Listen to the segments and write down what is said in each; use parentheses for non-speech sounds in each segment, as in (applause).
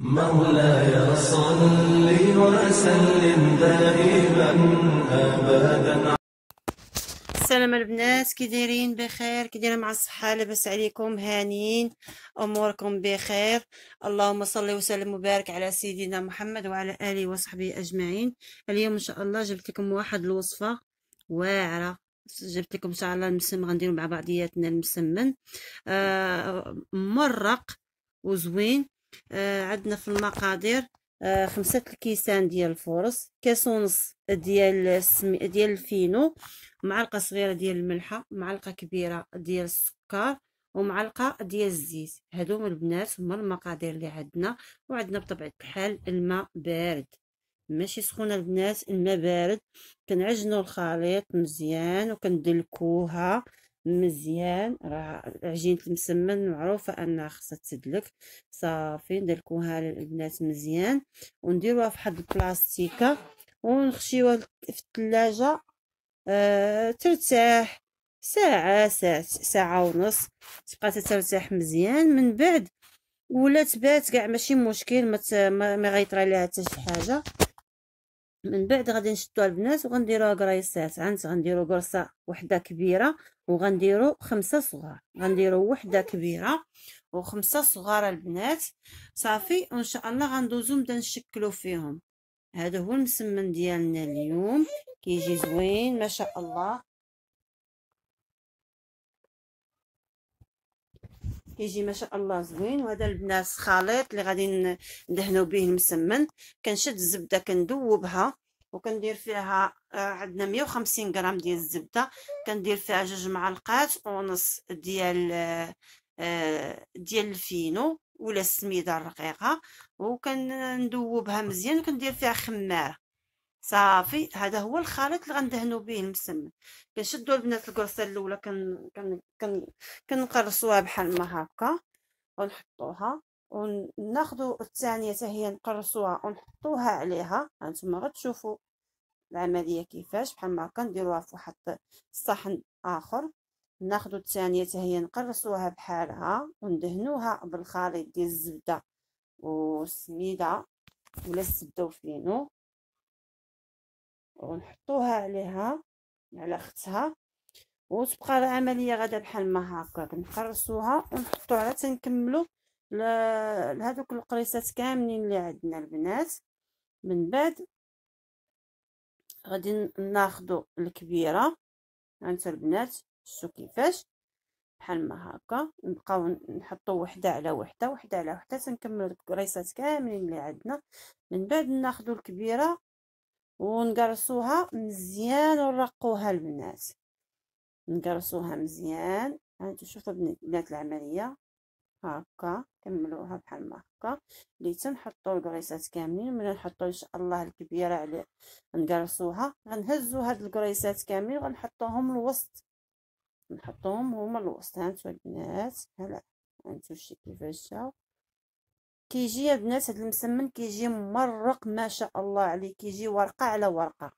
مولاي صل وسلم دائما ابدا. السلام البنات كي دايرين بخير؟ كي مع الصحة لاباس عليكم هانيين أموركم بخير. اللهم صل وسلم وبارك على سيدنا محمد وعلى آله وصحبه أجمعين. اليوم إن شاء الله جبت لكم واحد الوصفة واعرة. جبت لكم إن شاء الله المسم غنديروا مع بعضياتنا المسمن آه مرق وزوين. آه عندنا في المقادير آه خمسة الكيسان ديال الفورص كاس ونص ديال ديال الفينو معلقة صغيرة ديال الملحة معلقة كبيرة ديال السكر ومعلقة ديال الزيت. هادو البنات هما المقادير اللي عندنا وعندنا بطبيعة الحال الماء بارد. ماشي سخونة البنات الماء بارد. كنعجنوا الخليط مزيان وكندلكوها. مزيان راه عجينه المسمن معروفة انها خصها تدلك صافي ندلكوها البنات مزيان. ونديروها في واحد البلاستيكة. ونخشيوها في الثلاجة أه ترتاح. ساعة ساعة ساعة ونص. تبقى تترتاح مزيان. من بعد ولا تبات كاع ماشي مشكل. ما ما غيطرى ليها حتى شي حاجة. من بعد غادي نشدوها البنات وغنديروها قريصات عند غنديرو قرصه وحدة كبيرة وغنديرو خمسة صغار. غنديرو وحدة كبيرة وخمسة صغار البنات. صافي وإن شاء الله غندوزو نبدأ نشكلو فيهم. هذا هو المسمن ديالنا اليوم. كيجي زوين ما شاء الله. كيجي ما شاء الله زوين وهذا البنات خليط اللي غادي ندهنوا به المسمن. كنشد الزبدة كندوبها وكندير فيها آه، عندنا 150 غرام ديال الزبدة. كندير فيها جوج معلقات ونص ديال آه، ديال الفينو ولا السميدة الرقيقة. وكندوبها مزيان وكندير فيها خمارة. صافي هذا هو الخليط اللي غندهنوا به المسمن. كنشدوا البنات القرصه الأولى كن كن كن كنقرصوها بحال ما هكا ونحطوها وناخذوا الثانية حتى هي نقرصوها ونحطوها عليها. هانتوما غتشوفوا العملية كيفاش بحال ما هكا نديروها في واحد الصحن آخر. ناخذوا الثانية حتى هي نقرصوها بحالها وندهنوها بالخليط ديال الزبدة والسميدة ولا الزبدة وفينو. ونحطوها عليها على اختها وتبقى العملية غادا بحال ما هكا. نقرصوها ونحطو على تنكملو لهذوك القريصات كاملين اللي عندنا البنات. من بعد غادي ناخدو الكبيرة هانتا البنات شتو كيفاش؟ بحال ما هكا. نبقاو نحطو وحدة على وحدة وحدة على وحدة تنكملو القريصات كاملين اللي عندنا. من بعد ناخدو الكبيرة ونقرصوها مزيان ونرقوها البنات نقرصوها مزيان. هانتو شوفوا بنات العملية. هكا كملوها بحال ما هكا. اللي تنحطوا القريصات كاملين ملي نحطوا إن شاء الله الكبيرة على نقرصوها غنهزوا هاد القريصات كاملين وغنحطوهم الوسط. نحطوهم هما الوسط. هانتو البنات هلا هانتو شتي كيفاش جاو. كيجي البنات هاد المسمن كيجي مورق ما شاء الله عليه. كيجي ورقة على ورقة.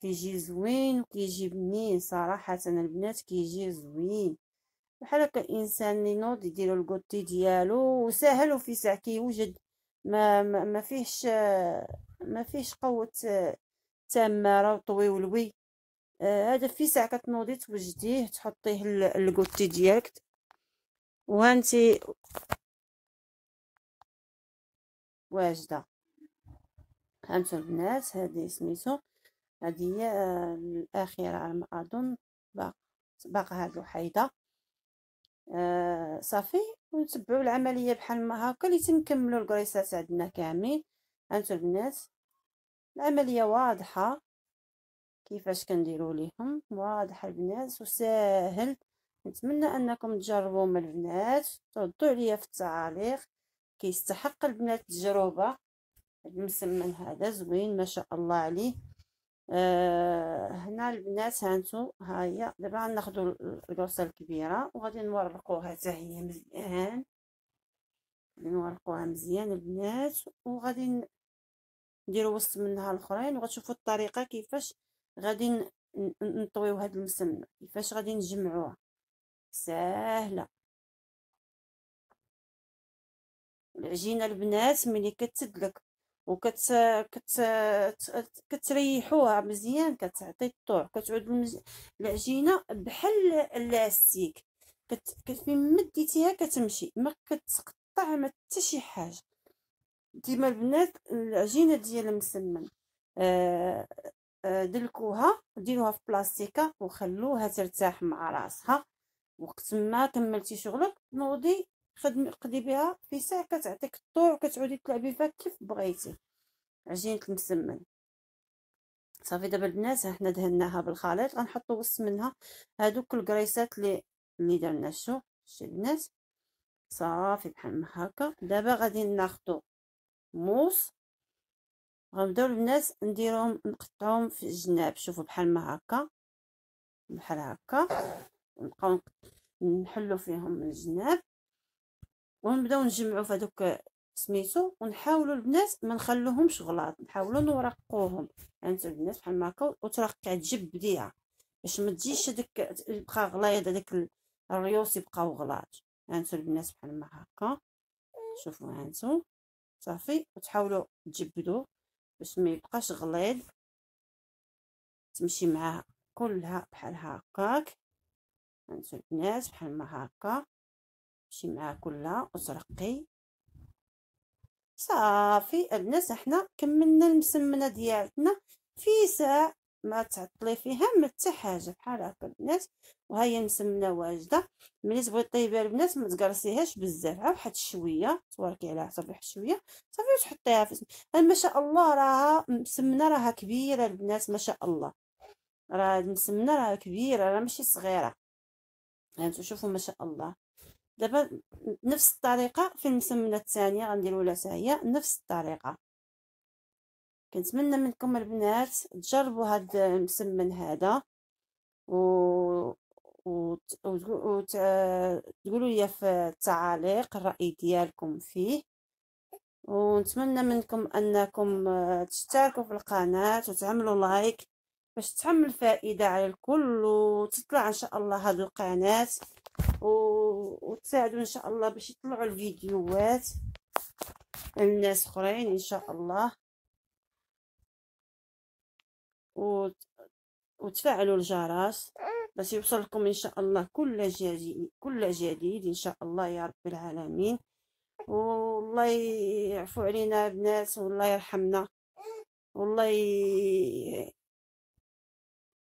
كيجي زوين وكيجي بنين صراحة البنات كيجي زوين. بحال هكا الانسان ينوض يديرو ال goûter ديالو وساهل وفي ساعة كيوجد. ما ما, ما فيهش ما فيهش قوة تماره وطويولوي آه هذا في ساعة كتنوضي توجديه تحطيه ال goûter ديالك. وهانتي واجده هانتو البنات هذه سميتو. هذه هي آه، الأخيرة على ما أظن. باق باقا هاد الوحيده آه صافي. ونتبعوا العملية بحال ما هكا اللي تنكملوا الكريسات عندنا كاملين هانتو البنات العملية واضحة كيفاش كنديروا ليهم. واضحه البنات وساهل. نتمنى أنكم تجربوا من البنات. تردوا عليا في التعاليق. كيستحق البنات التجربة. المسمن هذا زوين ما شاء الله عليه. آه هنا البنات هانتو ها هي. دابا غناخدو القرصه الكبيرة وغادي نورقوها حتى هي مزيان. نورقوها مزيان البنات وغادي نديرو وسط منها الأخرين وغتشوفوا الطريقة كيفاش غادي نطويو هاد المسمن كيفاش غادي نجمعوها. ساهلة. العجينة البنات ملي كتسدلك وكت كت كتريحوها مزيان كتعطي الطوع كتعود المز... العجينة بحال اللاستيك. كت... فين مديتيها كتمشي ما كتقطع ما حتى شي حاجة. ديما البنات العجينة ديال المسمن آه... آه... دلكوها ديروها في بلاستيكة وخلوها ترتاح مع راسها. وقت ما كملتي شغلك نوضي خدمي قضي بها في ساعة كتعطيك الطوع وكتعودي تلعبي فيها كيف بغيتي. عجينة المسمن. صافي دابا البنات حنا دهناها بالخليط غنحطو وسط منها هادوك الكريسات اللي اللي درنا شو؟ شتي البنات صافي بحال هكا. دابا غادي ناخدو موس. غنبداو البنات نديروهم نقطعوهم في الجناب. شوفوا بحال ما هكا. بحال هكا. نبقاو نحلو فيهم من الجناب. ونبداو نجمعو في هذوك سميتو ونحاولوا البنات ما نخلوهمش غلاط نحاولوا نورقوهم. يعني البنات بحال هكا وترقع تجيب بديعه باش ما تجيش هذاك يبقى غليظ هذاك الريوس يبقاو غلاط يعني البنات بحال هكا شوفوا هانتو صافي وتحاولوا تجبدوا باش ما يبقاش غليظ. تمشي معاه كلها بحال هكاك. هانتو البنات بحال ما هكا. تمشي معاه كلها وترقي صافي الناس إحنا كملنا المسمنة ديالتنا في ساعة ما تعطلي فيها ما حتى حاجة بحال هكا البنات وها هي المسمنه واجدة. ملي تبغي طيبيها البنات ما تقرصيهاش بزاف. عا واحد شوية تباركي عليها صافي واحد شوية صافي وتحطيها في ما شاء الله راها مسمنة راها كبيرة البنات ما شاء الله. راه المسمنه راها كبيرة راه ماشي صغيرة. هانتو شوفوا ما شاء الله. دابا نفس الطريقة في المسمنه الثانية غنديروا لها نفس الطريقة. كنتمنى منكم البنات تجربوا هاد المسمن هذا و وتقولوا لي في التعاليق الرأي ديالكم فيه. ونتمنى منكم أنكم تشتركوا في القناة وتعملوا لايك باش تعمل فائدة على الكل وتطلع إن شاء الله هذه القناة وتساعدوا إن شاء الله باش يطلعوا الفيديوهات الناس أخرين إن شاء الله. وت... وتفعلوا الجرس باش يوصلكم إن شاء الله كل جديد كل جديد إن شاء الله يا رب العالمين. والله يعفو علينا بنات والله يرحمنا. والله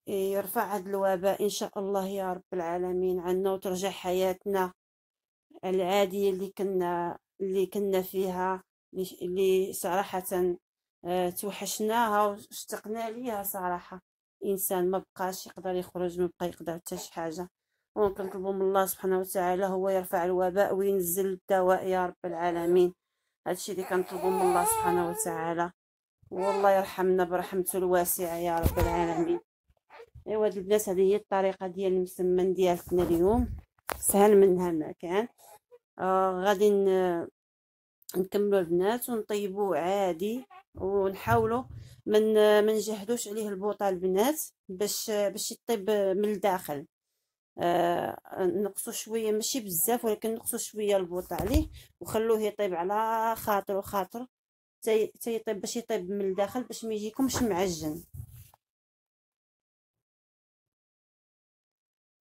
يرفع هذا الوباء إن شاء الله يا رب العالمين عنا وترجع حياتنا العادية اللي كنا اللي كنا فيها اللي صراحة آه، توحشناها واشتقنا ليها صراحة. إنسان ما بقاش يقدر يخرج ما بقى يقدر حتى شي حاجة. ونطلبوا من الله سبحانه وتعالى هو يرفع الوباء وينزل الدواء يا رب العالمين. هادشي اللي كنطلبوا من الله سبحانه وتعالى. والله يرحمنا برحمته الواسعة يا رب العالمين. ايوا هاد البنات هذه هي الطريقة ديال المسمن ديالتنا اليوم. سهل منها ما كان آه غادي نكملوا البنات ونطيبوه عادي ونحاولوا من ما نجهدوش عليه البوطه البنات باش باش يطيب من الداخل. آه نقصوا شوية ماشي بزاف ولكن نقصوا شوية البوطه عليه وخلوه يطيب على خاطر وخاطر. تيطيب باش يطيب من الداخل باش ما يجيكمش معجن.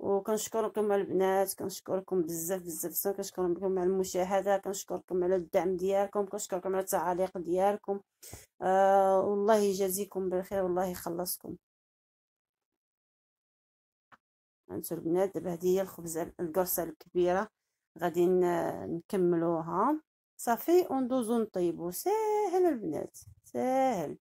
وكنشكركم البنات كنشكركم بزاف بزاف بزاف كنشكركم على المشاهدة كنشكركم على الدعم ديالكم كنشكركم على التعاليق ديالكم. آه والله يجازيكم بالخير والله يخلصكم. أنتو البنات دابا هذه هي الخبزة القرصه الكبيرة غادي نكملوها. صافي وندوزو نطيبو. ساهل البنات ساهل.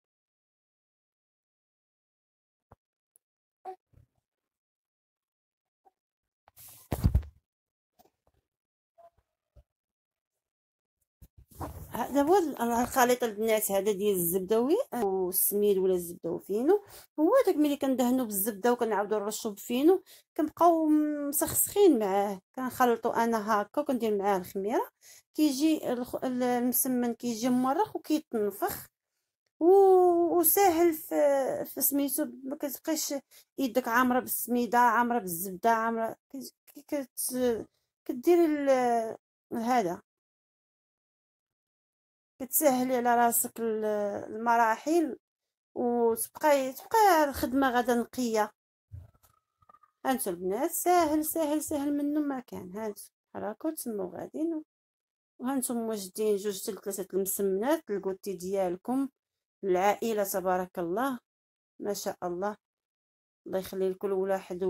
هذا هو الخليط البنات هذا ديال الزبده والسميد ولا الزبده وفينو. هو داك ملي كندهنو بالزبده وكنعاودو نرشو بفينو كنبقاو مسخسخين معاه. كنخلطو أنا هكا وكندير معاه الخميرة. كيجي المسمن كيجي مرخ وكيتنفخ وساهل في, في سميتو ما كتبقاش يدك عامرة بالسميدة عامرة بالزبدة عامرة كدير هذا كتسهلي على راسك ال- المراحل وتبقاي تبقى الخدمة غادا نقية. هانتو البنات ساهل ساهل ساهل منو ما كان. هانتو راكو تسمو غاديين وهانتم واجدين جوج حتى لثلاثة المسمنات ال goûter ديالكم العائلة تبارك الله. ما شاء الله. الله يخلي لكل واحد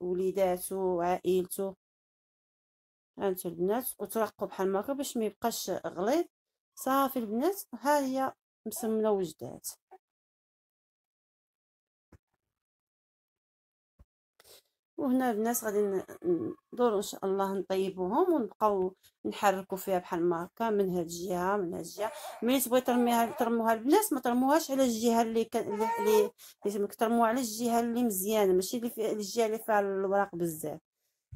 ووليداتو وعائلته. هانتو البنات وترقوا بحال هكا باش ما يبقاش غليظ. صافي البنات ها هي مسمنه وجدات. وهنا البنات غادي ندورو إن شاء الله نطيبوهم ونبقاو نحركو فيها بحال ما هكا من هاد الجهة من هاد الجهة. ملي تبغي ترميها ترموها البنات ما ترموهاش على الجهة اللي اللي اللي ترموها على الجهة اللي مزيانة ماشي اللي فيها الجهة اللي فيها الوراق بزاف.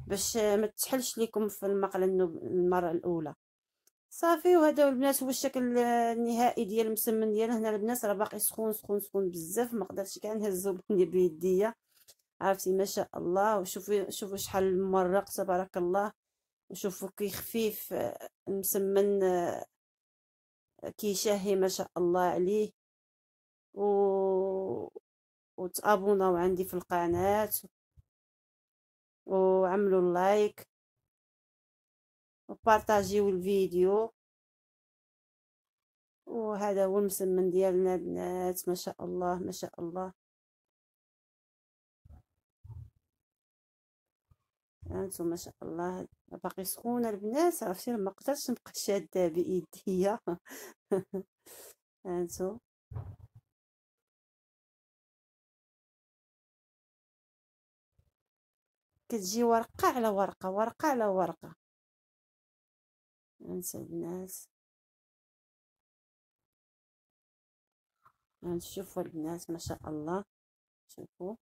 باش ما تحلش لكم في المقلة المرة الأولى. صافي وهذا البنات هو الشكل النهائي ديال المسمن ديالنا. هنا البنات راه باقي سخون سخون سخون بزاف. ما قدرتش كاع نهزو (laughs) بيديا. عرفتي؟ ما شاء الله. وشوفي شوفوا شحال ممرق. تبارك الله. وشوفوا كي خفيف المسمن كيشهي ما شاء الله عليه. و وتابوناو عندي في القناة. وعملوا ال like وبارطاجيو الفيديو. وهذا هو المسمن ديالنا البنات ما شاء الله ما شاء الله. هانتو ما شاء الله. باقي سخونة البنات. عرفتي ما قدرتش نبقى شادة بايديا (laughs) هانتو. كتجي ورقة على ورقة ورقة على ورقة. هانتو البنات شوفوا البنات ما شاء الله. شوفوا.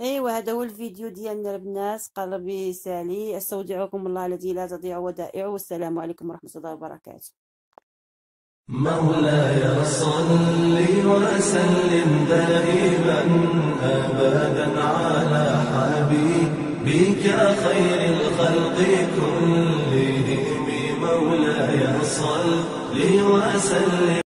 ايوا هذا هو الفيديو ديالنا البنات قلبي سالي. أستودعكم الله الذي لا تضيع ودائعه والسلام عليكم ورحمة الله وبركاته. مولاي صل وسلم دائما ابدا على حبيبك خير الخلق كلهم مولاي صل وسلم.